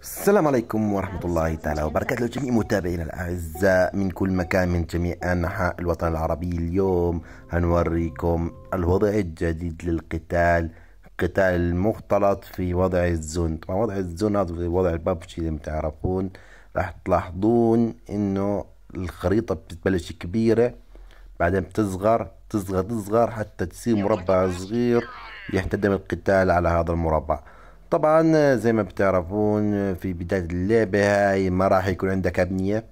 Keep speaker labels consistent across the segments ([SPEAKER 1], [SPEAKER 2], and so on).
[SPEAKER 1] السلام عليكم ورحمة الله تعالى وبركاته. لجميع متابعينا الأعزاء من كل مكان من جميع أنحاء الوطن العربي. اليوم هنوريكم الوضع الجديد للقتال قتال المختلط في وضع الزون. طبعا وضع الزون هذا في وضع الببجي اللي تعرفون راح تلاحظون إنه الخريطة بتبلش كبيرة بعدين بتصغر تصغر تصغر حتى تصير مربع صغير يحتدم القتال على هذا المربع. طبعا زي ما بتعرفون في بداية اللعبة هاي ما راح يكون عندك أبنية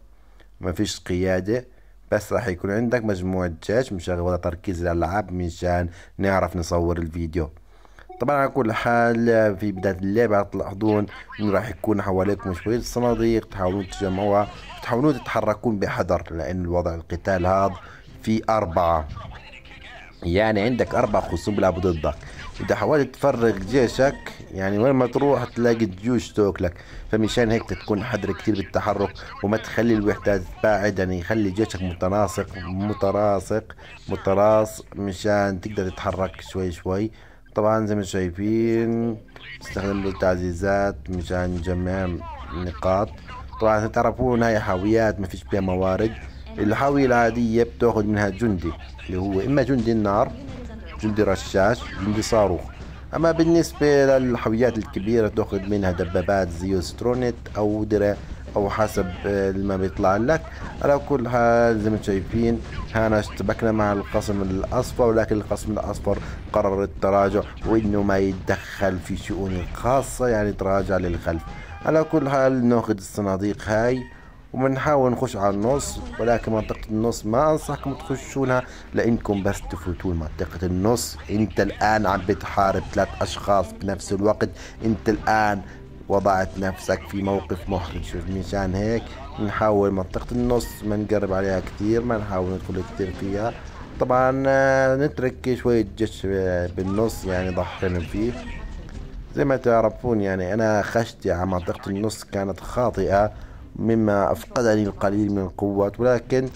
[SPEAKER 1] ما فيش قيادة بس راح يكون عندك مجموعة جيش مشغلة تركيز الألعاب مشان نعرف نصور الفيديو. طبعا على كل حال في بداية اللعبة تلاحظون إنه راح يكون حواليكم شوية صناديق تحاولون تجمعوها تحاولون تتحركون بحذر لأن الوضع القتال هذا في أربعة. يعني عندك أربع خصوم بيلعبوا ضدك. إذا حاولت تفرغ جيشك يعني وين ما تروح تلاقي الجيوش تاكلك. فمشان هيك تكون حذر كتير بالتحرك وما تخلي الوحدات تباعد يعني يخلي جيشك متناسق متراصق متراص مشان تقدر تتحرك شوي شوي. طبعا زي ما شايفين تستخدم التعزيزات مشان نجمع نقاط. طبعا تعرفون هاي حاويات ما فيش بها موارد. الحاوية العادية بتاخذ منها جندي اللي هو إما جندي النار جندي رشاش جندي صاروخ. أما بالنسبة للحاويات الكبيرة تأخذ منها دبابات زيوسترونت أو درع أو حسب ما بيطلع لك. على كل حال زي ما شايفين هنا اشتبكنا مع القسم الأصفر ولكن القسم الأصفر قرر التراجع وإنه ما يتدخل في شؤون الخاصة يعني تراجع للخلف. على كل حال ناخذ الصناديق هاي. وبنحاول نخش على النص ولكن منطقة النص ما أنصحكم تخشونها لأنكم بس تفوتون منطقة النص. أنت الآن عم بتحارب ثلاث أشخاص بنفس الوقت. أنت الآن وضعت نفسك في موقف محرج. مشان هيك نحاول منطقة النص ما نقرب عليها كتير ما نحاول ندخل كتير فيها. طبعا نترك شوية جيش بالنص يعني ضحينا فيه. زي ما تعرفون يعني أنا خشتي على منطقة النص كانت خاطئة. مما أفقدني القليل من القوات ولكن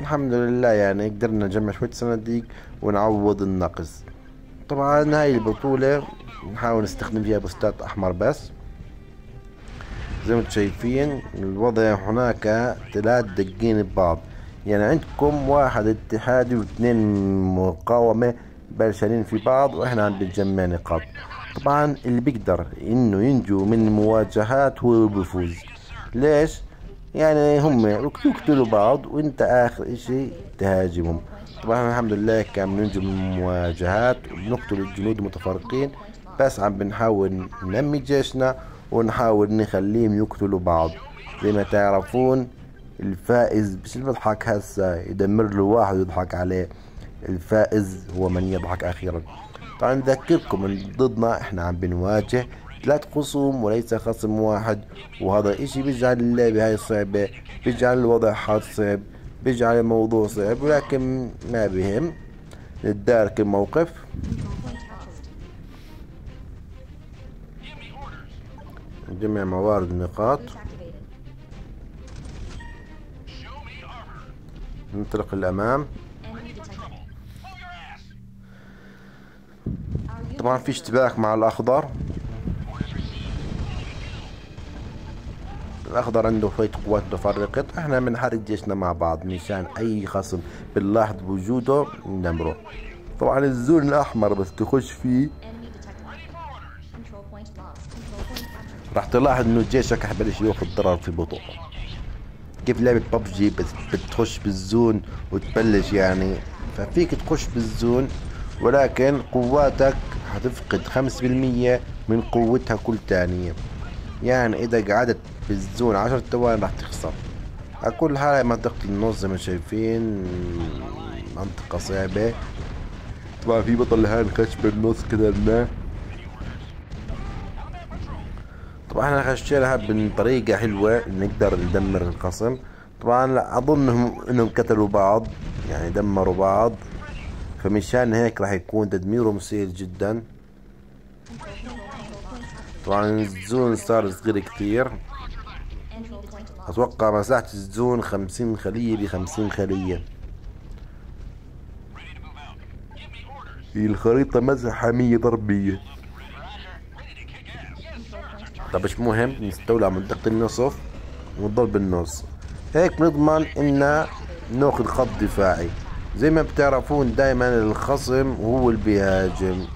[SPEAKER 1] الحمد لله يعني قدرنا نجمع شوية صناديق ونعوض النقص. طبعا هاي البطولة نحاول نستخدم فيها بوستات أحمر بس. زي ما أنتم شايفين الوضع هناك ثلاث دقين ببعض. يعني عندكم واحد اتحادي واثنين مقاومة بلشانين في بعض وإحنا عم بنجمع نقاط. طبعا اللي بيقدر إنه ينجو من المواجهات هو بيفوز ليش؟ يعني هم يقتلوا بعض وانت آخر إشي تهاجمهم. طبعا الحمد لله كان بننجو من المواجهات وبنقتل الجنود المتفرقين بس عم بنحاول ننمي جيشنا ونحاول نخليهم يقتلوا بعض. زي ما تعرفون الفائز مش بيضحك هسه يدمر له واحد ويضحك عليه. الفائز هو من يضحك أخيرا. طبعا نذكركم ضدنا إحنا عم بنواجه ثلاث خصوم وليس خصم واحد. وهذا إشي بيجعل اللعبة هاي صعبة بيجعل الوضع حاد صعب بيجعل الموضوع صعب ولكن ما بهم. نتدارك الموقف نجمع موارد النقاط. ننطلق للأمام طبعا في اشتباك مع الأخضر. الأخضر عنده شوية قوات متفرقة إحنا بنحرك جيشنا مع بعض مشان أي خصم بنلاحظ بوجوده ندمره طبعا الزون الأحمر بس تخش فيه. راح تلاحظ إنه جيشك حبلش يأخذ ضرر في بطء كيف لعبة ببجي بتخش بالزون وتبلش يعني؟ ففيك تخش بالزون ولكن قواتك حتفقد خمس بالمية من قوتها كل ثانية يعني إذا قعدت بالزون عشر ثواني راح تخسر. على كل حال منطقة النص زي ما شايفين منطقة صعبة. طبعا في بطل هان خش بالنص كدرناه طبعا إحنا خشيناها بطريقة حلوة نقدر ندمر الخصم. طبعا اظنهم انهم قتلوا بعض يعني دمروا بعض. فمشان هيك راح يكون تدميرهم سهل جدا. طبعا الزون صار صغير كثير أتوقع مساحة الزون خمسين خلية بخمسين خلية. الخريطة مساحة مية ضربية. طب مش مهم؟ نستولى على منطقة النصف ونضل بالنص. هيك بنضمن إن نأخذ خط دفاعي. زي ما بتعرفون دائما الخصم هو اللي بيهاجم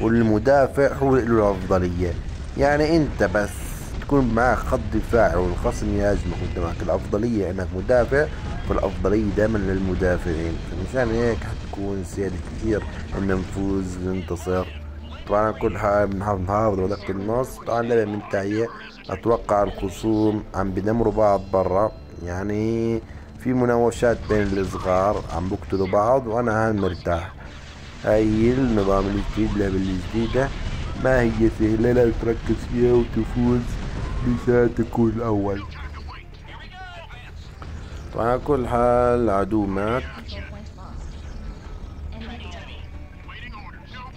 [SPEAKER 1] والمدافع هو اللي له الأفضلية. يعني أنت بس. تكون معك خط دفاعي والخصم يهاجمك وانت معك الأفضلية أنك مدافع فالأفضلية دائما للمدافعين. مشان هيك حتكون سيادة كثير إن نفوز ننتصر طبعا كل حال بنحاول نحافظ على دقة النص. طبعا لعبة منتهية أتوقع الخصوم عم بدمروا بعض برا. يعني في مناوشات بين الصغار عم بقتلوا بعض وأنا هان مرتاح. هاي النظام الجديد اللعبة الجديدة. ما هي سهلة لا تركز فيها وتفوز. مشان تكون الأول طبعا على كل حال العدو مات.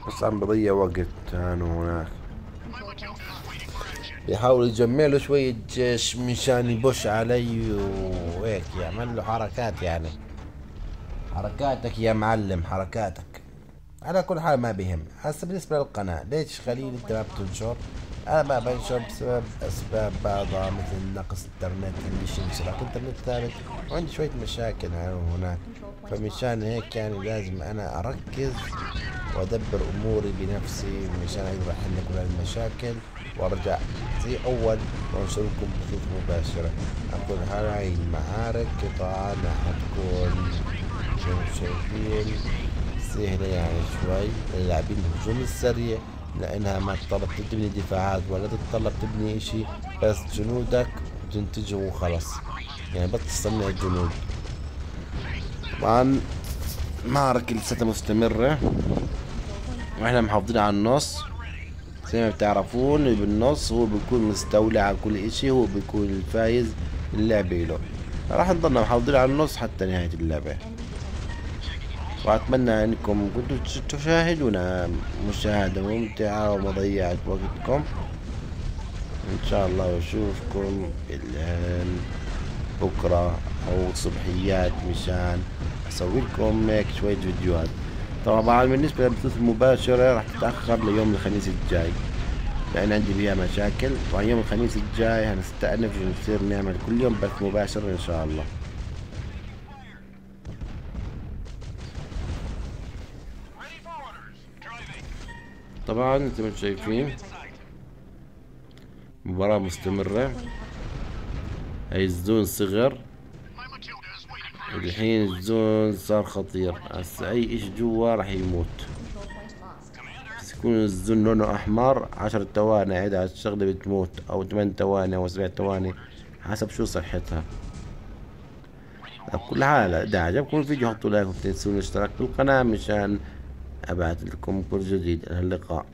[SPEAKER 1] بس عم بضيع وقت هان وهناك بيحاول يجمع له شوية جيش مشان يبش علي وهيك يعمل له حركات يعني. حركاتك يا معلم حركاتك. على كل حال ما بيهم هسه بالنسبة للقناة ليش خليل انت ما بتنشر أنا ما بنشر بسبب اسباب بعضها مثل نقص الإنترنت اللي انشراك إنترنت ثابت وعندي شوية مشاكل هنا وهناك. فمشان هيك يعني لازم أنا أركز وأدبر أموري بنفسي مشان أقدر أحل كل المشاكل وأرجع زي أول وانشر لكم بثوث مباشرة. أقول هاي المعارك طبعا حتكون شايفين. سهلة يعني شوي. اللاعبين الهجوم السريع لأنها ما تطلب تبني دفاعات ولا تتطلب تبني إشي. بس جنودك تنتجهم وخلص يعني بس تصنع الجنود. طبعا معركة لساتها مستمرة. وإحنا محافظين على النص. زي ما بتعرفون بالنص هو بيكون مستولي على كل إشي هو بيكون الفايز اللعبة له. راح نضلنا محافظين على النص حتى نهاية اللعبة. وأتمنى أنكم كنتوا تشاهدونا مشاهدة ممتعة ومضيعة وقتكم. إن شاء الله وأشوفكم بكرة أو صبحيات مشان أسوي لكم هيك شوية فيديوهات. طبعا بالنسبة للبثوث المباشرة راح تتأخر ليوم الخميس الجاي لأن عندي فيها مشاكل. طبعا يوم الخميس الجاي هنستأنف ونصير نعمل كل يوم بث مباشر إن شاء الله. طبعا أنتم شايفين. مباراة مستمرة. هاي الزون صغر. الحين الزون صار خطير. هسه أي إيش جوا راح يموت. بس يكون الزون لونه أحمر. عشر ثواني على الشغلة بتموت. أو ثمان ثواني أو سبع ثواني حسب شو صحتها. بكل حال اذا عجبكم الفيديو حطوا لايك ولا تنسون الاشتراك بالقناة مشان أبعث لكم كل جديد. إلى اللقاء.